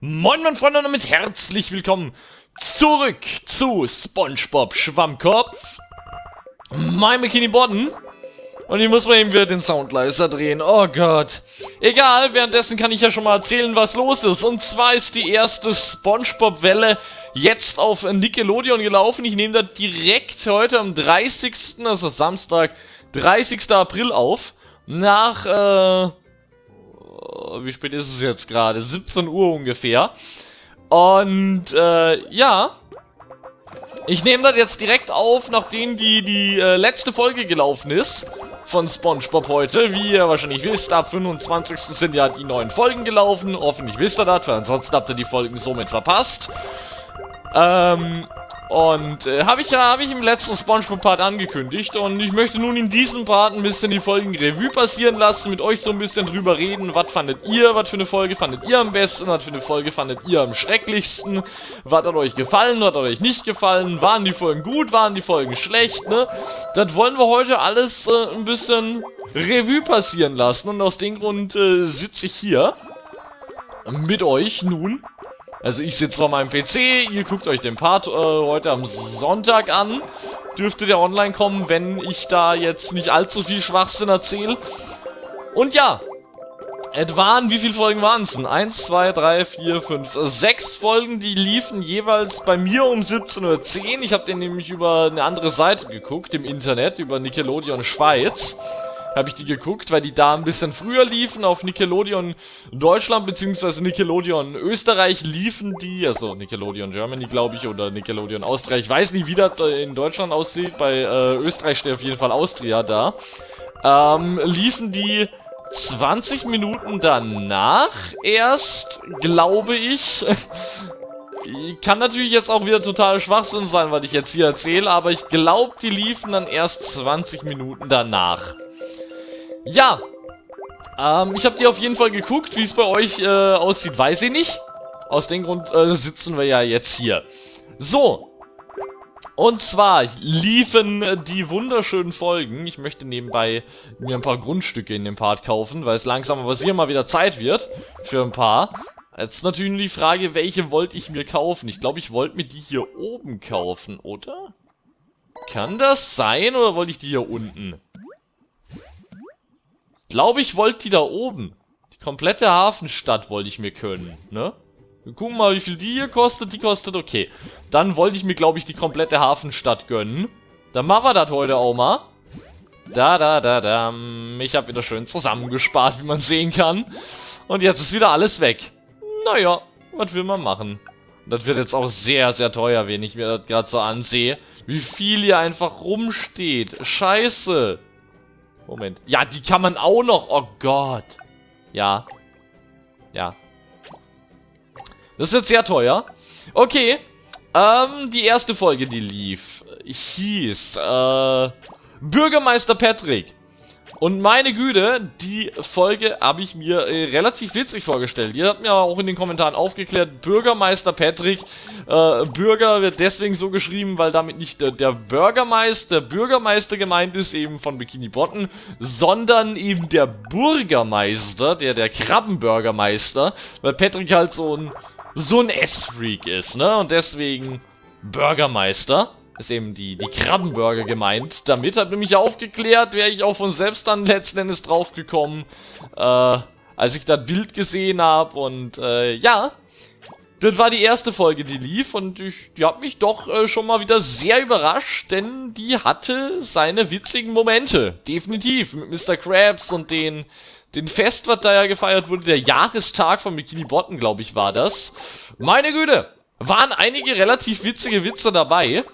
Moin mein Freunde und damit herzlich willkommen zurück zu Spongebob Schwammkopf. Mein Bikini Bodden. Und ich muss mal eben wieder den Sound leiser drehen. Oh Gott. Egal, währenddessen kann ich ja schon mal erzählen, was los ist. Und zwar ist die erste Spongebob-Welle jetzt auf Nickelodeon gelaufen. Ich nehme da direkt heute am 30., also Samstag, 30. April auf. Nach, äh wie spät ist es jetzt gerade? 17 Uhr ungefähr. Und, äh, ja. Ich nehme das jetzt direkt auf, nachdem die, die äh, letzte Folge gelaufen ist von Spongebob heute. Wie ihr wahrscheinlich wisst, ab 25. sind ja die neuen Folgen gelaufen. Hoffentlich wisst ihr das, weil ansonsten habt ihr die Folgen somit verpasst. Ähm, und äh, habe ich ja habe ich im letzten Spongebob-Part angekündigt. Und ich möchte nun in diesem Part ein bisschen die Folgen Revue passieren lassen, mit euch so ein bisschen drüber reden, was fandet ihr, was für eine Folge fandet ihr am besten, was für eine Folge fandet ihr am schrecklichsten, was hat euch gefallen, was hat euch nicht gefallen, waren die Folgen gut, waren die Folgen schlecht, ne? Das wollen wir heute alles äh, ein bisschen Revue passieren lassen. Und aus dem Grund äh, sitze ich hier mit euch nun also ich sitze vor meinem PC, ihr guckt euch den Part äh, heute am Sonntag an. Dürfte der online kommen, wenn ich da jetzt nicht allzu viel Schwachsinn erzähle. Und ja, es waren, wie viele Folgen waren es denn? Eins, zwei, drei, vier, fünf, sechs Folgen, die liefen jeweils bei mir um 17.10 Uhr. Ich habe den nämlich über eine andere Seite geguckt, im Internet, über Nickelodeon Schweiz habe ich die geguckt, weil die da ein bisschen früher liefen. Auf Nickelodeon Deutschland bzw. Nickelodeon Österreich liefen die, also Nickelodeon Germany glaube ich oder Nickelodeon Austria. Ich weiß nicht, wie das in Deutschland aussieht. Bei äh, Österreich steht auf jeden Fall Austria da. Ähm, liefen die 20 Minuten danach erst, glaube ich. Kann natürlich jetzt auch wieder total Schwachsinn sein, was ich jetzt hier erzähle, aber ich glaube, die liefen dann erst 20 Minuten danach. Ja, ähm, ich habe die auf jeden Fall geguckt. Wie es bei euch äh, aussieht, weiß ich nicht. Aus dem Grund äh, sitzen wir ja jetzt hier. So. Und zwar liefen die wunderschönen Folgen. Ich möchte nebenbei mir ein paar Grundstücke in dem Part kaufen, weil es langsam aber sicher mal wieder Zeit wird für ein paar. Jetzt natürlich die Frage, welche wollte ich mir kaufen? Ich glaube, ich wollte mir die hier oben kaufen, oder? Kann das sein, oder wollte ich die hier unten? Glaube, ich wollte die da oben. Die komplette Hafenstadt wollte ich mir können, ne? Wir gucken mal, wie viel die hier kostet. Die kostet okay. Dann wollte ich mir, glaube ich, die komplette Hafenstadt gönnen. Dann machen wir das heute auch mal. Da, da, da, da. Ich habe wieder schön zusammengespart, wie man sehen kann. Und jetzt ist wieder alles weg. Naja, was will man machen? Das wird jetzt auch sehr, sehr teuer, wenn ich mir das gerade so ansehe. Wie viel hier einfach rumsteht. Scheiße. Moment. Ja, die kann man auch noch. Oh Gott. Ja. Ja. Das ist jetzt sehr teuer. Okay. Ähm, die erste Folge, die lief, hieß, äh, Bürgermeister Patrick. Und meine Güte, die Folge habe ich mir äh, relativ witzig vorgestellt. Ihr habt mir auch in den Kommentaren aufgeklärt, Bürgermeister Patrick, äh, Bürger wird deswegen so geschrieben, weil damit nicht äh, der Bürgermeister, Bürgermeister gemeint ist, eben von Bikini Botten, sondern eben der Bürgermeister, der der Krabbenbürgermeister, weil Patrick halt so ein, so ein S-Freak ist, ne? Und deswegen Bürgermeister ist eben die, die Krabbenburger gemeint. Damit hat nämlich aufgeklärt, wäre ich auch von selbst dann letzten Endes draufgekommen, äh, als ich das Bild gesehen habe. Und äh, ja, das war die erste Folge, die lief und ich, die hat mich doch äh, schon mal wieder sehr überrascht, denn die hatte seine witzigen Momente. Definitiv. Mit Mr. Krabs und den, den Fest, was da ja gefeiert wurde, der Jahrestag von Bikini Botten, glaube ich, war das. Meine Güte, waren einige relativ witzige Witze dabei.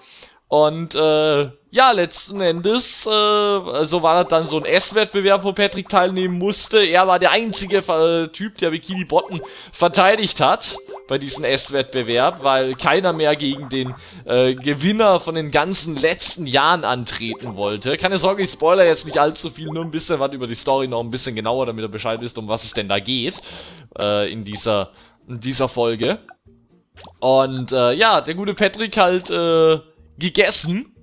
Und äh, ja, letzten Endes, äh, also war das dann so ein S-Wettbewerb, wo Patrick teilnehmen musste. Er war der einzige äh, Typ, der Bikini Botten verteidigt hat bei diesem S-Wettbewerb, weil keiner mehr gegen den äh, Gewinner von den ganzen letzten Jahren antreten wollte. Keine Sorge, ich spoiler jetzt nicht allzu viel, nur ein bisschen was über die Story noch ein bisschen genauer, damit ihr Bescheid wisst, um was es denn da geht äh, in dieser in dieser Folge. Und äh, ja, der gute Patrick halt äh, gegessen.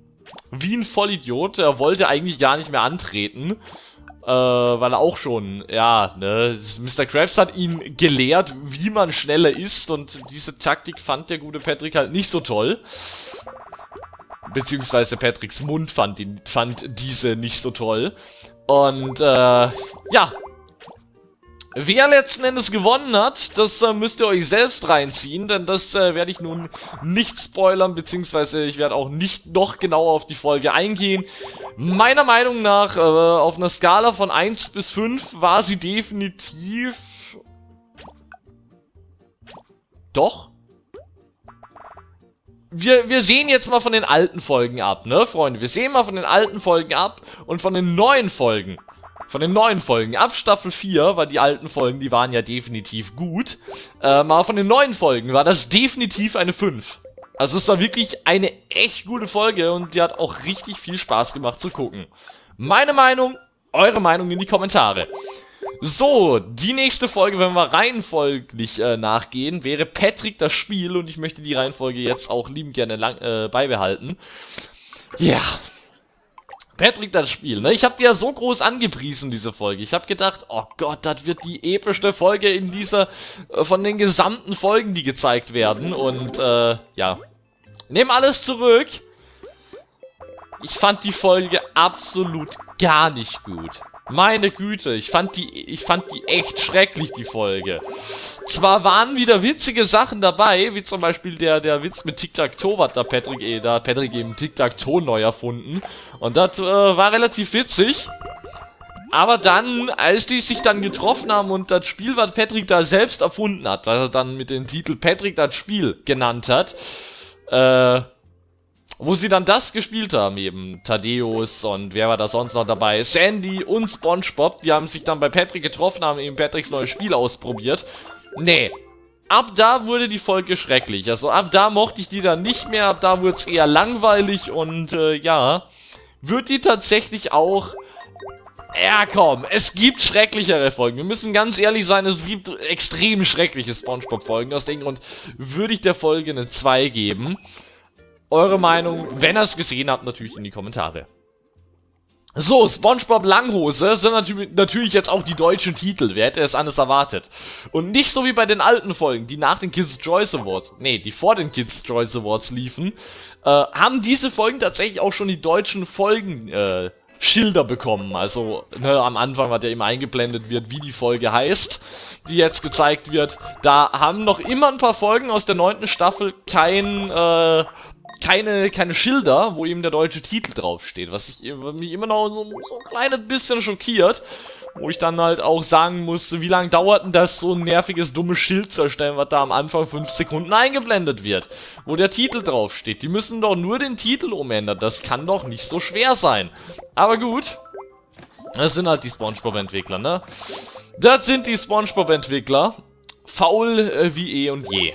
Wie ein Vollidiot. Er wollte eigentlich gar nicht mehr antreten. Äh, weil er auch schon, ja, ne, Mr. Krabs hat ihn gelehrt, wie man schneller ist und diese Taktik fand der gute Patrick halt nicht so toll. Beziehungsweise Patricks Mund fand, ihn, fand diese nicht so toll. Und, äh, ja, Wer letzten Endes gewonnen hat, das äh, müsst ihr euch selbst reinziehen, denn das äh, werde ich nun nicht spoilern, beziehungsweise ich werde auch nicht noch genauer auf die Folge eingehen. Meiner Meinung nach, äh, auf einer Skala von 1 bis 5 war sie definitiv... Doch? wir, wir sehen jetzt mal von den alten Folgen ab, ne, Freunde? Wir sehen mal von den alten Folgen ab und von den neuen Folgen. Von den neuen Folgen. Ab Staffel 4 war die alten Folgen, die waren ja definitiv gut. Ähm, aber von den neuen Folgen war das definitiv eine 5. Also es war wirklich eine echt gute Folge und die hat auch richtig viel Spaß gemacht zu gucken. Meine Meinung, eure Meinung in die Kommentare. So, die nächste Folge, wenn wir reihenfolglich äh, nachgehen, wäre Patrick das Spiel und ich möchte die Reihenfolge jetzt auch liebend gerne lang, äh, beibehalten. Ja, Patrick das Spiel, ne? Ich habe die ja so groß angepriesen, diese Folge. Ich habe gedacht, oh Gott, das wird die epischste Folge in dieser, äh, von den gesamten Folgen, die gezeigt werden. Und, äh, ja. Nehm alles zurück. Ich fand die Folge absolut gar nicht gut. Meine Güte, ich fand die, ich fand die echt schrecklich, die Folge. Zwar waren wieder witzige Sachen dabei, wie zum Beispiel der, der Witz mit Tic-Tac-Toe, was da Patrick, eh, da Patrick eben Tic-Tac-Toe neu erfunden. Und das äh, war relativ witzig. Aber dann, als die sich dann getroffen haben und das Spiel, was Patrick da selbst erfunden hat, was er dann mit dem Titel Patrick das Spiel genannt hat, äh, wo sie dann das gespielt haben, eben Thaddeus und wer war da sonst noch dabei? Sandy und Spongebob, die haben sich dann bei Patrick getroffen, haben eben Patricks neues Spiel ausprobiert. Nee, ab da wurde die Folge schrecklich. Also ab da mochte ich die dann nicht mehr, ab da wurde es eher langweilig und äh, ja, wird die tatsächlich auch... Ja, komm, es gibt schrecklichere Folgen. Wir müssen ganz ehrlich sein, es gibt extrem schreckliche Spongebob-Folgen. Aus dem Grund würde ich der Folge eine 2 geben. Eure Meinung, wenn ihr es gesehen habt, natürlich in die Kommentare. So, SpongeBob Langhose sind natürlich jetzt auch die deutschen Titel. Wer hätte es anders erwartet? Und nicht so wie bei den alten Folgen, die nach den Kids Choice Awards, nee, die vor den Kids Choice Awards liefen, äh, haben diese Folgen tatsächlich auch schon die deutschen Folgen, äh, Schilder bekommen. Also, ne, am Anfang, was ja immer eingeblendet wird, wie die Folge heißt, die jetzt gezeigt wird. Da haben noch immer ein paar Folgen aus der neunten Staffel kein, äh, keine, keine Schilder, wo eben der deutsche Titel draufsteht, was ich, mich immer noch so, so ein kleines bisschen schockiert, wo ich dann halt auch sagen musste, wie lange dauert denn das, so ein nerviges, dummes Schild zu erstellen, was da am Anfang 5 Sekunden eingeblendet wird, wo der Titel draufsteht. Die müssen doch nur den Titel umändern, das kann doch nicht so schwer sein. Aber gut, das sind halt die Spongebob-Entwickler, ne? Das sind die Spongebob-Entwickler, faul äh, wie eh und je.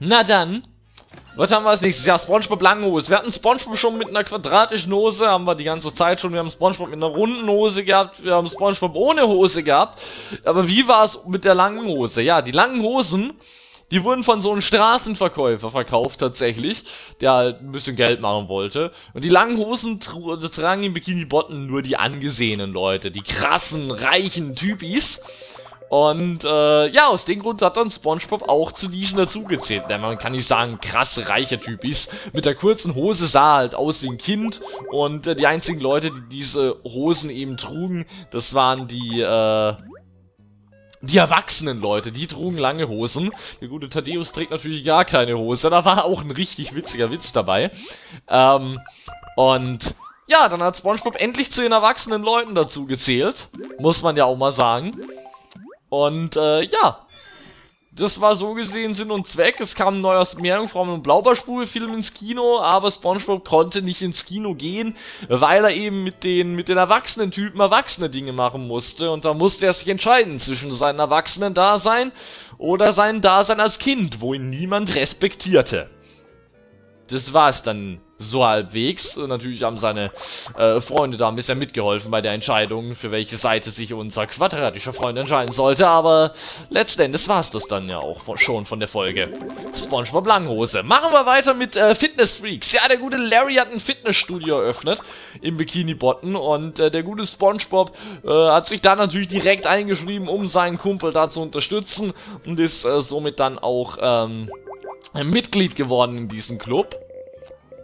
Na dann, was haben wir als nächstes? Ja, Spongebob Langhose. Wir hatten Spongebob schon mit einer quadratischen Hose, haben wir die ganze Zeit schon. Wir haben Spongebob mit einer runden Hose gehabt, wir haben Spongebob ohne Hose gehabt. Aber wie war es mit der langen Hose? Ja, die langen Hosen, die wurden von so einem Straßenverkäufer verkauft tatsächlich, der halt ein bisschen Geld machen wollte. Und die langen Hosen tragen im Bikini Botten nur die angesehenen Leute, die krassen, reichen Typis. Und äh, ja, aus dem Grund hat dann Spongebob auch zu diesen dazugezählt. Denn man kann nicht sagen, krass reicher Typ ist. Mit der kurzen Hose sah halt aus wie ein Kind. Und äh, die einzigen Leute, die diese Hosen eben trugen, das waren die, äh, die erwachsenen Leute, die trugen lange Hosen. Der gute Thaddeus trägt natürlich gar keine Hose. Da war auch ein richtig witziger Witz dabei. Ähm, und ja, dann hat Spongebob endlich zu den erwachsenen Leuten dazu gezählt. Muss man ja auch mal sagen. Und äh, ja, das war so gesehen Sinn und Zweck. Es kam ein neuer Meerjungfrauen- und Blaubeerspule-Film ins Kino, aber SpongeBob konnte nicht ins Kino gehen, weil er eben mit den, mit den erwachsenen Typen erwachsene Dinge machen musste. Und da musste er sich entscheiden zwischen seinem erwachsenen Dasein oder seinem Dasein als Kind, wo ihn niemand respektierte. Das war es dann so halbwegs. Und natürlich haben seine äh, Freunde da ein bisschen mitgeholfen bei der Entscheidung, für welche Seite sich unser quadratischer Freund entscheiden sollte. Aber letzten Endes war es das dann ja auch von, schon von der Folge. Spongebob Langhose. Machen wir weiter mit äh, Fitness Freaks. Ja, der gute Larry hat ein Fitnessstudio eröffnet im Bikini Bottom und äh, der gute Spongebob äh, hat sich da natürlich direkt eingeschrieben, um seinen Kumpel da zu unterstützen und ist äh, somit dann auch ähm, Mitglied geworden in diesem Club.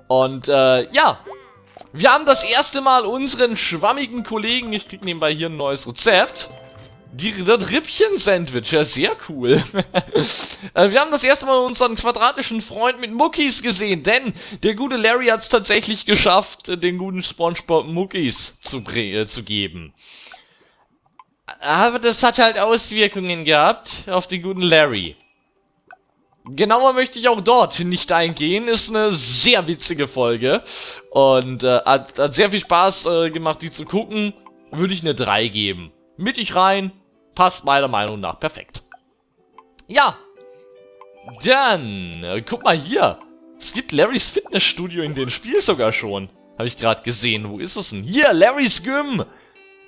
Und äh, ja, wir haben das erste Mal unseren schwammigen Kollegen, ich krieg nebenbei hier ein neues Rezept, die, das Rippchen-Sandwich, ja sehr cool. äh, wir haben das erste Mal unseren quadratischen Freund mit Muckis gesehen, denn der gute Larry hat es tatsächlich geschafft, den guten Spongebob Muckis zu, äh, zu geben. Aber das hat halt Auswirkungen gehabt auf den guten Larry. Genauer möchte ich auch dort nicht eingehen. Ist eine sehr witzige Folge. Und äh, hat, hat sehr viel Spaß äh, gemacht, die zu gucken. Würde ich eine 3 geben. Mittig rein. Passt meiner Meinung nach perfekt. Ja. Dann, äh, guck mal hier. Es gibt Larrys Fitnessstudio in dem Spiel sogar schon. Habe ich gerade gesehen. Wo ist es denn? Hier, Larrys Gym.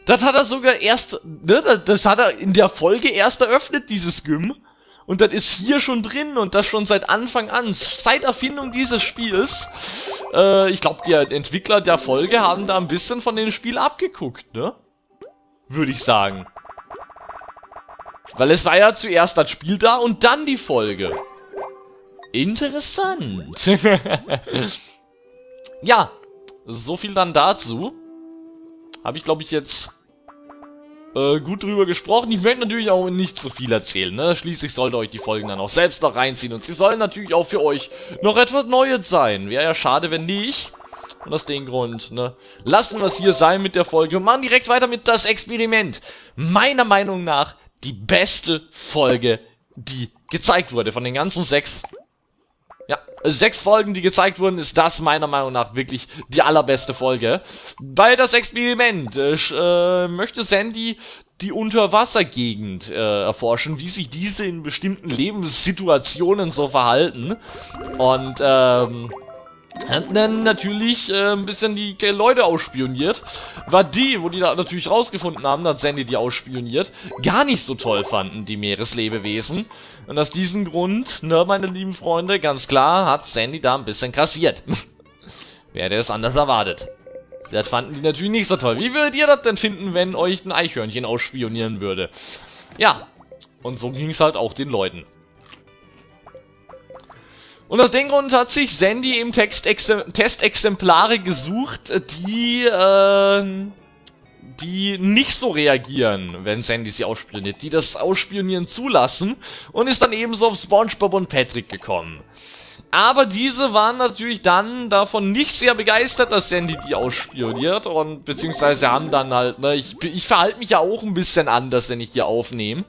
Das hat er sogar erst, ne, das hat er in der Folge erst eröffnet, dieses Gym. Und das ist hier schon drin und das schon seit Anfang an, seit Erfindung dieses Spiels. Äh, ich glaube, die Entwickler der Folge haben da ein bisschen von dem Spiel abgeguckt, ne? Würde ich sagen. Weil es war ja zuerst das Spiel da und dann die Folge. Interessant. ja, so viel dann dazu. Habe ich, glaube ich, jetzt äh, gut drüber gesprochen. Ich werde natürlich auch nicht zu viel erzählen, ne? Schließlich sollte euch die Folgen dann auch selbst noch reinziehen und sie sollen natürlich auch für euch noch etwas Neues sein. Wäre ja schade, wenn nicht. Und aus dem Grund, ne? Lassen wir es hier sein mit der Folge und machen direkt weiter mit das Experiment. Meiner Meinung nach die beste Folge, die gezeigt wurde von den ganzen sechs ja, sechs Folgen, die gezeigt wurden, ist das meiner Meinung nach wirklich die allerbeste Folge. Bei das Experiment äh, äh, möchte Sandy die Unterwassergegend äh, erforschen, wie sich diese in bestimmten Lebenssituationen so verhalten. Und ähm, hat dann natürlich äh, ein bisschen die Leute ausspioniert. War die, wo die da natürlich rausgefunden haben, dass Sandy die ausspioniert, gar nicht so toll fanden, die Meereslebewesen. Und aus diesem Grund, ne, meine lieben Freunde, ganz klar, hat Sandy da ein bisschen kassiert. Wer hätte es anders erwartet? Das fanden die natürlich nicht so toll. Wie würdet ihr das denn finden, wenn euch ein Eichhörnchen ausspionieren würde? Ja, und so ging es halt auch den Leuten. Und aus dem Grund hat sich Sandy im Testexemplare gesucht, die, äh, die nicht so reagieren, wenn Sandy sie ausspioniert, die das Ausspionieren zulassen und ist dann ebenso auf Spongebob und Patrick gekommen. Aber diese waren natürlich dann davon nicht sehr begeistert, dass Sandy die ausspioniert und beziehungsweise haben dann halt, ne, ich, ich verhalte mich ja auch ein bisschen anders, wenn ich hier aufnehme,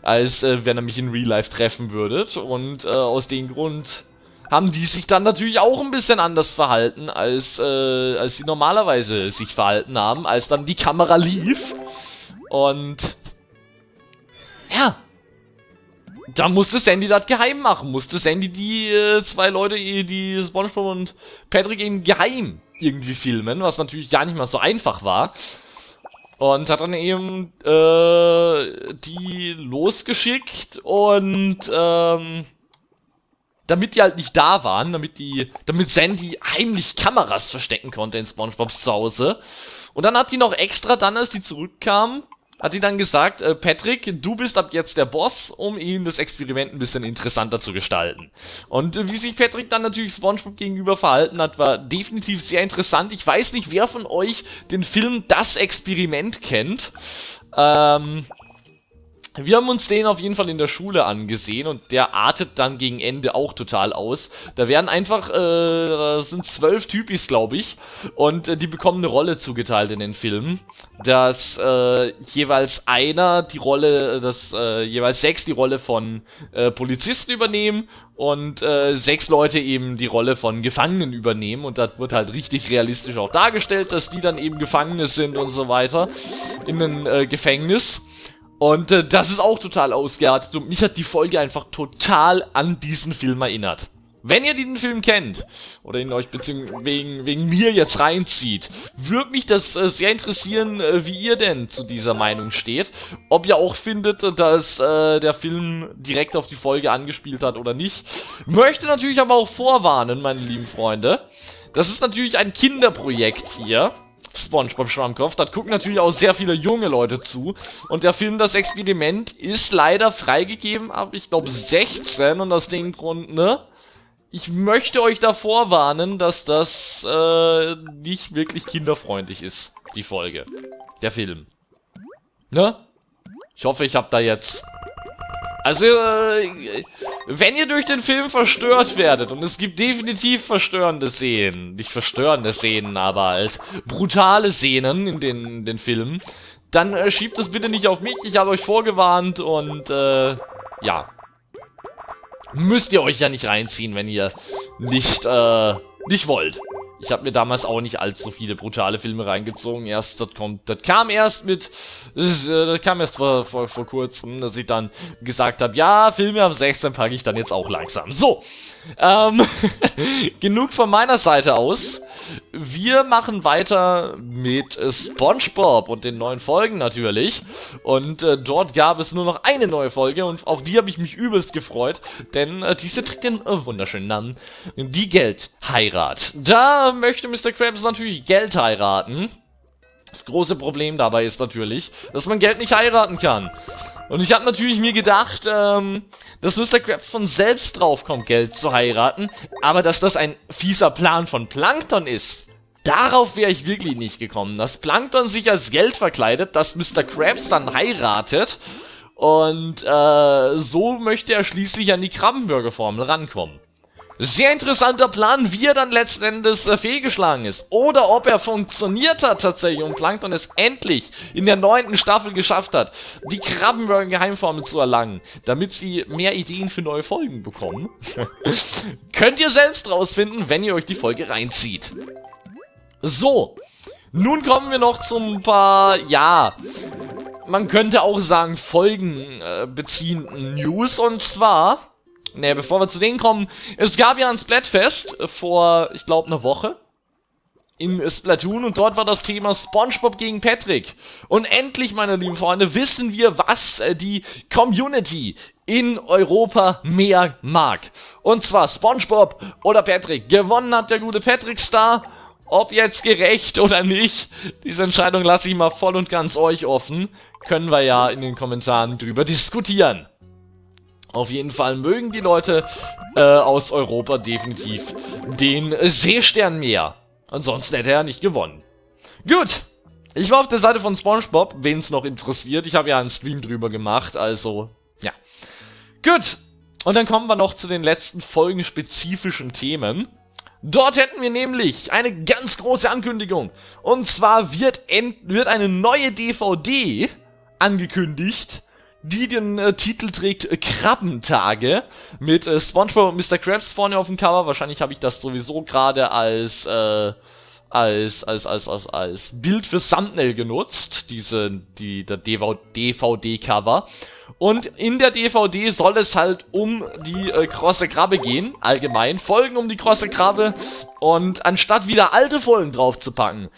als äh, wenn ihr mich in Real Life treffen würdet und äh, aus dem Grund haben die sich dann natürlich auch ein bisschen anders verhalten, als, äh, als sie normalerweise sich verhalten haben, als dann die Kamera lief. Und ja, da musste Sandy das geheim machen, musste Sandy die äh, zwei Leute, die SpongeBob und Patrick eben geheim irgendwie filmen, was natürlich gar nicht mal so einfach war. Und hat dann eben äh, die losgeschickt und ähm, damit die halt nicht da waren, damit die, damit Sandy heimlich Kameras verstecken konnte in SpongeBobs Zuhause. Und dann hat die noch extra dann, als die zurückkamen, hat die dann gesagt, äh, Patrick, du bist ab jetzt der Boss, um ihnen das Experiment ein bisschen interessanter zu gestalten. Und äh, wie sich Patrick dann natürlich SpongeBob gegenüber verhalten hat, war definitiv sehr interessant. Ich weiß nicht, wer von euch den Film Das Experiment kennt. Ähm, wir haben uns den auf jeden Fall in der Schule angesehen und der artet dann gegen Ende auch total aus. Da werden einfach, äh, das sind zwölf Typis, glaube ich, und äh, die bekommen eine Rolle zugeteilt in den Filmen. Dass äh, jeweils einer die Rolle, dass äh, jeweils sechs die Rolle von äh, Polizisten übernehmen und äh, sechs Leute eben die Rolle von Gefangenen übernehmen und das wird halt richtig realistisch auch dargestellt, dass die dann eben Gefangene sind und so weiter in einem äh, Gefängnis. Und äh, das ist auch total ausgeartet und mich hat die Folge einfach total an diesen Film erinnert. Wenn ihr den Film kennt oder ihn euch wegen, wegen mir jetzt reinzieht, würde mich das äh, sehr interessieren, äh, wie ihr denn zu dieser Meinung steht. Ob ihr auch findet, dass äh, der Film direkt auf die Folge angespielt hat oder nicht. Möchte natürlich aber auch vorwarnen, meine lieben Freunde. Das ist natürlich ein Kinderprojekt hier. SpongeBob Schwammkopf. Da gucken natürlich auch sehr viele junge Leute zu. Und der Film Das Experiment ist leider freigegeben ab, ich glaube, 16. Und aus dem Grund, ne? ich möchte euch davor warnen, dass das äh, nicht wirklich kinderfreundlich ist, die Folge. Der Film. Ne? Ich hoffe, ich habe da jetzt... Also, äh, wenn ihr durch den Film verstört werdet, und es gibt definitiv verstörende Szenen, nicht verstörende Szenen, aber halt brutale Szenen in den, in den Filmen, dann äh, schiebt es bitte nicht auf mich, ich habe euch vorgewarnt und, äh, ja, müsst ihr euch ja nicht reinziehen, wenn ihr nicht, äh, nicht wollt. Ich habe mir damals auch nicht allzu viele brutale Filme reingezogen. Erst, das kommt, das kam erst mit, das, äh, das kam erst vor, vor, vor kurzem, dass ich dann gesagt habe, ja, Filme ab 16 packe ich dann jetzt auch langsam. So, ähm, genug von meiner Seite aus. Wir machen weiter mit SpongeBob und den neuen Folgen natürlich. Und äh, dort gab es nur noch eine neue Folge und auf die habe ich mich übelst gefreut, denn äh, diese trägt den äh, wunderschönen Namen, die Geldheirat. Da möchte Mr. Krabs natürlich Geld heiraten. Das große Problem dabei ist natürlich, dass man Geld nicht heiraten kann. Und ich habe natürlich mir gedacht, ähm, dass Mr. Krabs von selbst draufkommt, Geld zu heiraten, aber dass das ein fieser Plan von Plankton ist. Darauf wäre ich wirklich nicht gekommen. Dass Plankton sich als Geld verkleidet, dass Mr. Krabs dann heiratet und äh, so möchte er schließlich an die Krabbenburger-Formel rankommen. Sehr interessanter Plan, wie er dann letzten Endes äh, fehlgeschlagen ist. Oder ob er funktioniert hat tatsächlich und Plankton es endlich in der neunten Staffel geschafft hat, die Krabbenburgen-Geheimformel zu erlangen, damit sie mehr Ideen für neue Folgen bekommen. Könnt ihr selbst rausfinden, wenn ihr euch die Folge reinzieht. So, nun kommen wir noch zum paar, ja, man könnte auch sagen, folgenbeziehenden News. Und zwar Ne, bevor wir zu denen kommen, es gab ja ein Splatfest vor, ich glaube, einer Woche in Splatoon und dort war das Thema SpongeBob gegen Patrick. Und endlich, meine lieben Freunde, wissen wir, was äh, die Community in Europa mehr mag. Und zwar SpongeBob oder Patrick. Gewonnen hat der gute Patrick Star. Ob jetzt gerecht oder nicht, diese Entscheidung lasse ich mal voll und ganz euch offen. Können wir ja in den Kommentaren drüber diskutieren. Auf jeden Fall mögen die Leute äh, aus Europa definitiv den Seestern mehr. Ansonsten hätte er nicht gewonnen. Gut. Ich war auf der Seite von Spongebob, wen es noch interessiert. Ich habe ja einen Stream drüber gemacht, also ja. Gut. Und dann kommen wir noch zu den letzten folgenspezifischen Themen. Dort hätten wir nämlich eine ganz große Ankündigung. Und zwar wird, wird eine neue DVD angekündigt die den äh, Titel trägt äh, Krabbentage mit äh, SpongeBob und Mr. Krabs vorne auf dem Cover. Wahrscheinlich habe ich das sowieso gerade als äh, als als als als als Bild für Thumbnail genutzt, diese die der DVD Cover. Und in der DVD soll es halt um die äh, krosse Krabbe gehen, allgemein Folgen um die krosse Krabbe und anstatt wieder alte Folgen draufzupacken,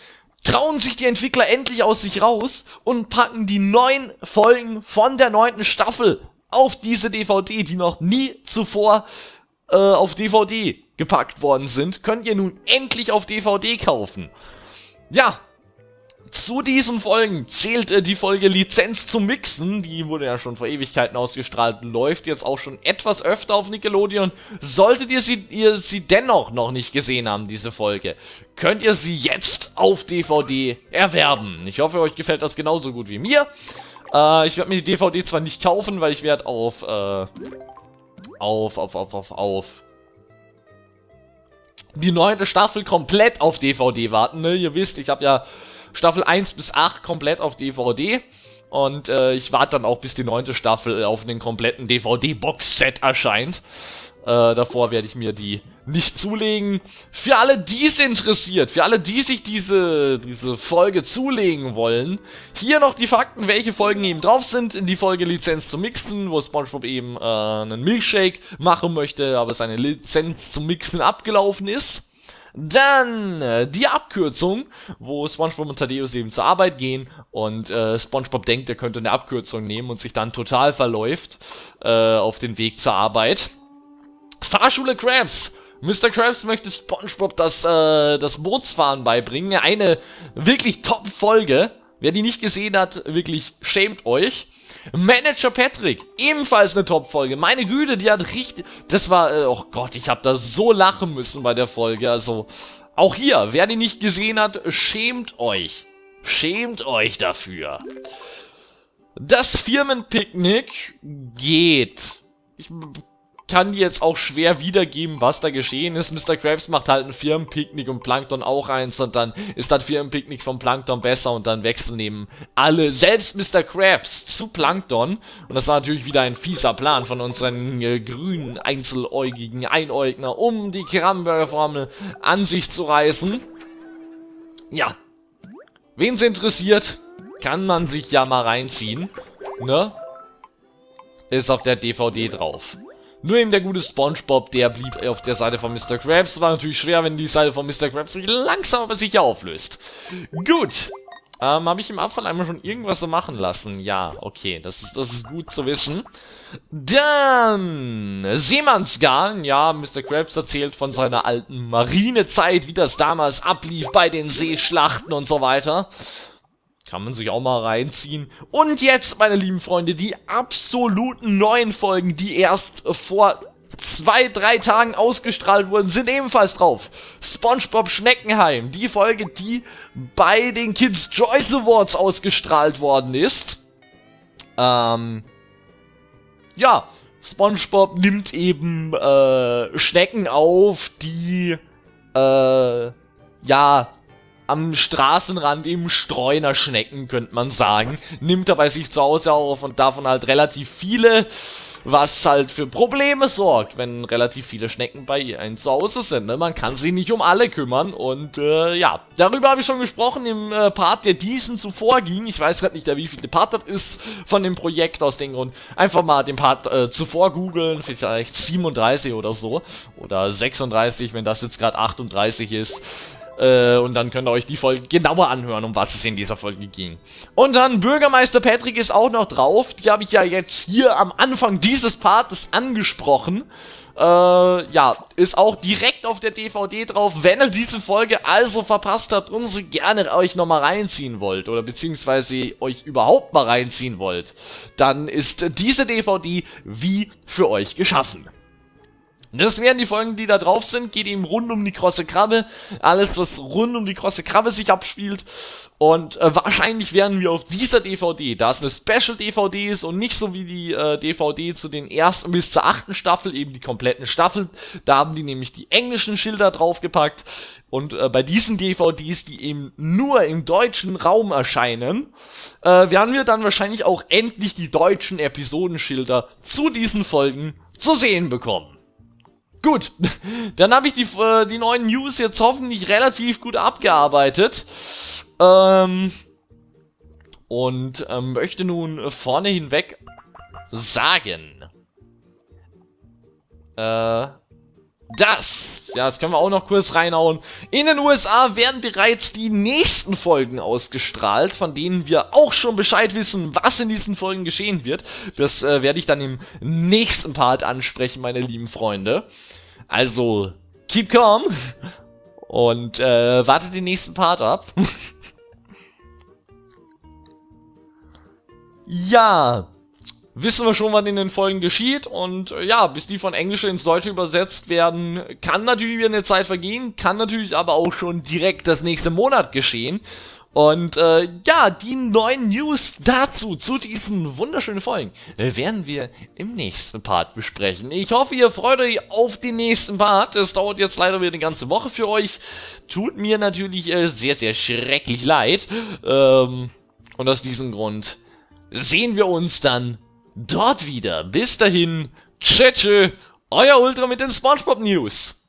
trauen sich die Entwickler endlich aus sich raus und packen die neun Folgen von der neunten Staffel auf diese DVD, die noch nie zuvor äh, auf DVD gepackt worden sind, könnt ihr nun endlich auf DVD kaufen. Ja, zu diesen Folgen zählt äh, die Folge Lizenz zum Mixen, die wurde ja schon vor Ewigkeiten ausgestrahlt, läuft jetzt auch schon etwas öfter auf Nickelodeon. Solltet ihr sie, ihr sie dennoch noch nicht gesehen haben, diese Folge, könnt ihr sie jetzt auf DVD erwerben. Ich hoffe, euch gefällt das genauso gut wie mir. Äh, ich werde mir die DVD zwar nicht kaufen, weil ich werde auf, äh, auf, auf, auf, auf, auf die neunte Staffel komplett auf DVD warten, ne? Ihr wisst, ich habe ja Staffel 1 bis 8 komplett auf DVD. Und äh, ich warte dann auch, bis die neunte Staffel auf den kompletten DVD-Box-Set erscheint. Äh, davor werde ich mir die nicht zulegen. Für alle, die es interessiert, für alle, die sich diese, diese Folge zulegen wollen, hier noch die Fakten, welche Folgen eben drauf sind. In die Folge Lizenz zum Mixen, wo SpongeBob eben äh, einen Milkshake machen möchte, aber seine Lizenz zum Mixen abgelaufen ist. Dann äh, die Abkürzung, wo SpongeBob und Thaddeus eben zur Arbeit gehen und äh, SpongeBob denkt, er könnte eine Abkürzung nehmen und sich dann total verläuft äh, auf den Weg zur Arbeit. Fahrschule Krabs. Mr. Krabs möchte SpongeBob das, äh, das Bootsfahren beibringen. Eine wirklich Top-Folge. Wer die nicht gesehen hat, wirklich schämt euch. Manager Patrick, ebenfalls eine Top-Folge. Meine Güte, die hat richtig... Das war... Äh, oh Gott, ich habe da so lachen müssen bei der Folge. Also, auch hier, wer die nicht gesehen hat, schämt euch. Schämt euch dafür. Das Firmenpicknick geht. Ich kann dir jetzt auch schwer wiedergeben, was da geschehen ist. Mr. Krabs macht halt ein Firmenpicknick und Plankton auch eins und dann ist das Firmenpicknick vom Plankton besser und dann wechseln eben alle, selbst Mr. Krabs, zu Plankton. Und das war natürlich wieder ein fieser Plan von unseren äh, grünen, einzeläugigen Einäugner, um die Kramberger-Formel an sich zu reißen. Ja. Wen's interessiert, kann man sich ja mal reinziehen. Ne? Ist auf der DVD drauf. Nur eben der gute Spongebob, der blieb auf der Seite von Mr. Krabs. War natürlich schwer, wenn die Seite von Mr. Krabs sich langsam aber sicher auflöst. Gut. Ähm, habe ich im Abfall einmal schon irgendwas so machen lassen? Ja, okay, das ist, das ist gut zu wissen. Dann, Seemannsgarn, ja, Mr. Krabs erzählt von seiner alten Marinezeit, wie das damals ablief bei den Seeschlachten und so weiter. Kann man sich auch mal reinziehen. Und jetzt, meine lieben Freunde, die absoluten neuen Folgen, die erst vor zwei, drei Tagen ausgestrahlt wurden, sind ebenfalls drauf. SpongeBob Schneckenheim, die Folge, die bei den Kids Choice Awards ausgestrahlt worden ist. Ähm, ja, SpongeBob nimmt eben äh, Schnecken auf, die äh, ja am Straßenrand im Streunerschnecken, könnte man sagen. Nimmt er bei sich zu Hause auf und davon halt relativ viele, was halt für Probleme sorgt, wenn relativ viele Schnecken bei einem zu Hause sind. Ne? Man kann sich nicht um alle kümmern und äh, ja, darüber habe ich schon gesprochen im äh, Part, der diesen zuvor ging. Ich weiß gerade nicht, wie viel der Part das ist von dem Projekt aus dem Grund. Einfach mal den Part äh, zuvor googeln, vielleicht 37 oder so oder 36, wenn das jetzt gerade 38 ist. Äh, und dann könnt ihr euch die Folge genauer anhören, um was es in dieser Folge ging. Und dann Bürgermeister Patrick ist auch noch drauf. Die habe ich ja jetzt hier am Anfang dieses Partes angesprochen. Äh, ja, ist auch direkt auf der DVD drauf. Wenn ihr diese Folge also verpasst habt und sie gerne euch nochmal reinziehen wollt oder beziehungsweise euch überhaupt mal reinziehen wollt, dann ist diese DVD wie für euch geschaffen. Das wären die Folgen, die da drauf sind. Geht eben rund um die krosse Krabbe. Alles, was rund um die krosse Krabbe sich abspielt. Und äh, wahrscheinlich werden wir auf dieser DVD, da es eine Special-DVD ist und nicht so wie die äh, DVD zu den ersten bis zur achten Staffel, eben die kompletten Staffeln, da haben die nämlich die englischen Schilder draufgepackt. Und äh, bei diesen DVDs, die eben nur im deutschen Raum erscheinen, äh, werden wir dann wahrscheinlich auch endlich die deutschen Episodenschilder zu diesen Folgen zu sehen bekommen. Gut, dann habe ich die, äh, die neuen News jetzt hoffentlich relativ gut abgearbeitet. Ähm, und ähm, möchte nun vorne hinweg sagen, äh, das, ja, das können wir auch noch kurz reinhauen. In den USA werden bereits die nächsten Folgen ausgestrahlt, von denen wir auch schon Bescheid wissen, was in diesen Folgen geschehen wird. Das äh, werde ich dann im nächsten Part ansprechen, meine lieben Freunde. Also, keep calm und äh, wartet den nächsten Part ab. ja, wissen wir schon, wann in den Folgen geschieht. Und äh, ja, bis die von Englisch ins Deutsche übersetzt werden, kann natürlich wieder eine Zeit vergehen, kann natürlich aber auch schon direkt das nächste Monat geschehen. Und äh, ja, die neuen News dazu, zu diesen wunderschönen Folgen, werden wir im nächsten Part besprechen. Ich hoffe, ihr freut euch auf den nächsten Part. Es dauert jetzt leider wieder eine ganze Woche für euch. Tut mir natürlich äh, sehr, sehr schrecklich leid. Ähm, und aus diesem Grund sehen wir uns dann dort wieder. Bis dahin, tschö, tschö Euer Ultra mit den Spongebob News.